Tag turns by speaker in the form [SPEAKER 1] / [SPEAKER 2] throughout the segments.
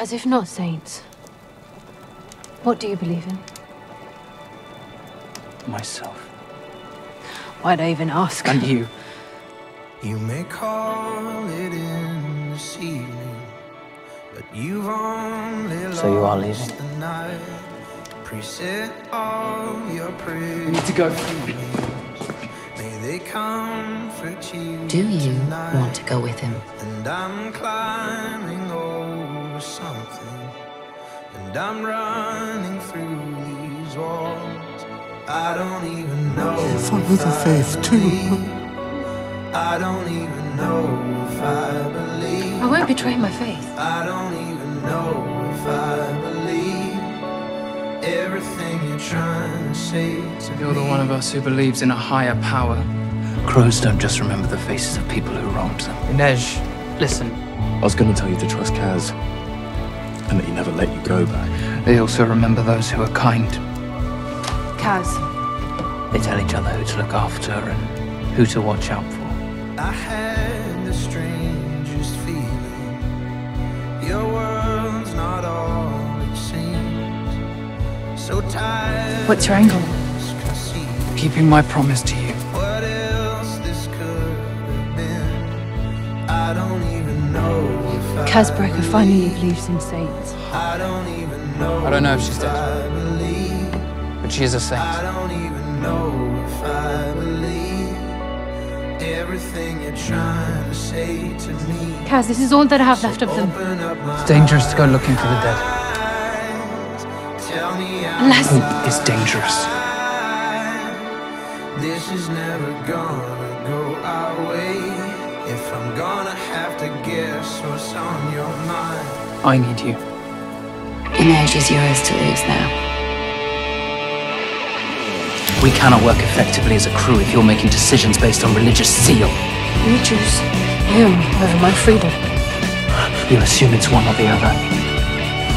[SPEAKER 1] As if not saints, what do you believe in?
[SPEAKER 2] Myself.
[SPEAKER 1] Why'd I even ask?
[SPEAKER 2] And you.
[SPEAKER 3] You may call it in this evening, but you've only
[SPEAKER 2] So you are leaving?
[SPEAKER 3] the night. Preset of your prayer.
[SPEAKER 2] We need to go.
[SPEAKER 3] May they comfort you.
[SPEAKER 4] Do you
[SPEAKER 3] tonight.
[SPEAKER 4] want to go with him?
[SPEAKER 3] And I'm climbing and I'm running through these walls. I don't even know.
[SPEAKER 5] Follow
[SPEAKER 3] if
[SPEAKER 5] the faith, too.
[SPEAKER 3] I don't even know if I believe.
[SPEAKER 1] I won't betray my faith.
[SPEAKER 3] I don't even know if I believe everything you're trying to say to
[SPEAKER 2] You're the one of us who believes in a higher power. Crows don't just remember the faces of people who wronged them.
[SPEAKER 6] Inej, listen.
[SPEAKER 5] I was going to tell you to trust Kaz and that he never let you go back.
[SPEAKER 2] They also remember those who are kind.
[SPEAKER 1] Kaz,
[SPEAKER 2] They tell each other who to look after and who to watch out for.
[SPEAKER 3] I had the strangest feeling. Your world's not all it seems. So tired.
[SPEAKER 1] what's your angle?
[SPEAKER 2] Keeping my promise to you.
[SPEAKER 3] What else this could have been? I don't even know if I
[SPEAKER 1] finally believes in saints.
[SPEAKER 3] I don't even know.
[SPEAKER 6] I don't know if she's dead.
[SPEAKER 3] I believe.
[SPEAKER 6] But she is a
[SPEAKER 3] I
[SPEAKER 6] saint.
[SPEAKER 3] don't even know if I believe everything you're trying to say to me.
[SPEAKER 1] Kaz, this is all that I have left of them.
[SPEAKER 3] Open up my
[SPEAKER 6] It's dangerous to go looking for the dead.
[SPEAKER 3] eyes. Tell me
[SPEAKER 1] Unless
[SPEAKER 2] Hope is dangerous.
[SPEAKER 3] This is never gonna go our way. If I'm gonna have to guess what's on your mind.
[SPEAKER 2] I need you.
[SPEAKER 4] Inej is yours to lose now.
[SPEAKER 2] We cannot work effectively as a crew if you're making decisions based on religious zeal.
[SPEAKER 1] you choose him over my freedom.
[SPEAKER 2] You assume it's one or the other.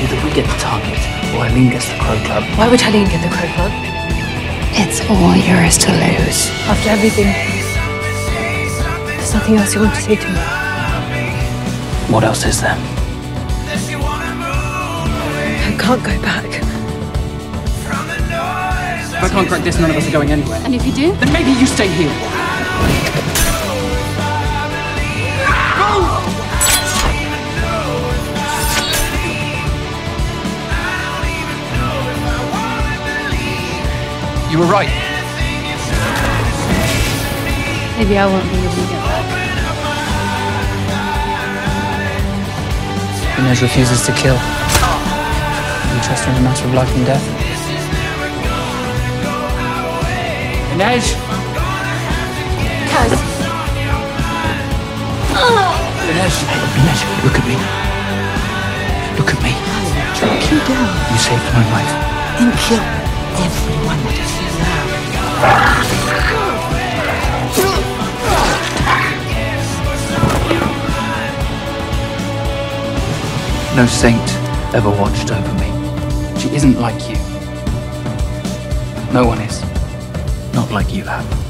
[SPEAKER 2] Either we get the target, or Heleen gets the Crow Club.
[SPEAKER 1] Why would Heleen get the Crow Club?
[SPEAKER 4] It's all yours to lose.
[SPEAKER 1] After everything, there's nothing else you want to say to me.
[SPEAKER 2] What else is there?
[SPEAKER 1] I can't go back.
[SPEAKER 2] If I can't crack this, none of us are going anywhere.
[SPEAKER 1] And if you do?
[SPEAKER 2] Then maybe you stay here. You were right.
[SPEAKER 1] Maybe I won't be able to get back.
[SPEAKER 6] Inej refuses to kill. You trust her in a matter of life and death? Inej!
[SPEAKER 1] Kaz,
[SPEAKER 2] Inej, Inej, look at me. Look at me.
[SPEAKER 7] Track you down
[SPEAKER 2] You saved my life.
[SPEAKER 7] and kill everyone that is here
[SPEAKER 2] No saint ever watched over me. She isn't like you. No one is. Not like you have.